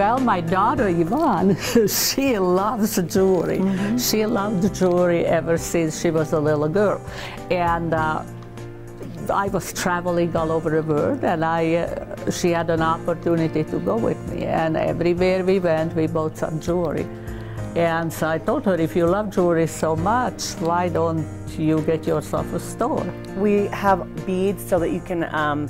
Well, my daughter Yvonne, she loves jewelry. Mm -hmm. She loved jewelry ever since she was a little girl. And uh, I was traveling all over the world, and I, uh, she had an opportunity to go with me. And everywhere we went, we bought some jewelry. And so I told her, if you love jewelry so much, why don't you get yourself a store? We have beads so that you can um,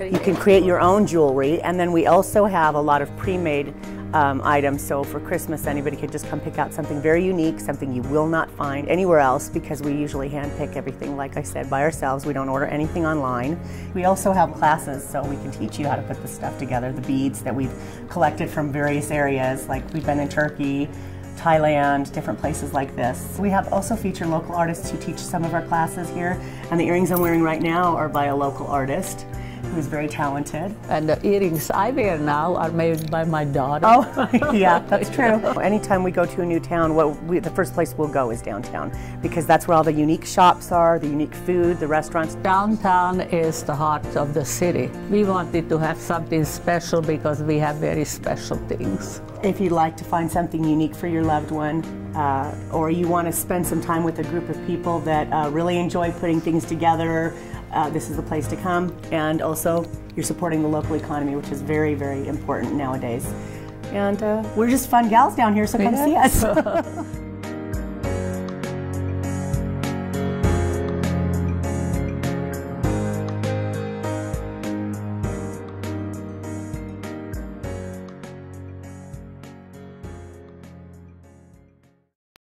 you can create your own jewelry, and then we also have a lot of pre-made um, items. So for Christmas, anybody could just come pick out something very unique, something you will not find anywhere else because we usually hand pick everything, like I said, by ourselves. We don't order anything online. We also have classes, so we can teach you how to put the stuff together, the beads that we've collected from various areas, like we've been in Turkey, Thailand, different places like this. We have also featured local artists who teach some of our classes here, and the earrings I'm wearing right now are by a local artist who's very talented. And the earrings I wear now are made by my daughter. Oh, yeah, that's true. Anytime we go to a new town, what we, the first place we'll go is downtown because that's where all the unique shops are, the unique food, the restaurants. Downtown is the heart of the city. We wanted to have something special because we have very special things. If you'd like to find something unique for your loved one, uh, or you want to spend some time with a group of people that uh, really enjoy putting things together, uh, this is the place to come. And also, you're supporting the local economy, which is very, very important nowadays. And uh, we're just fun gals down here, so come yeah. see us.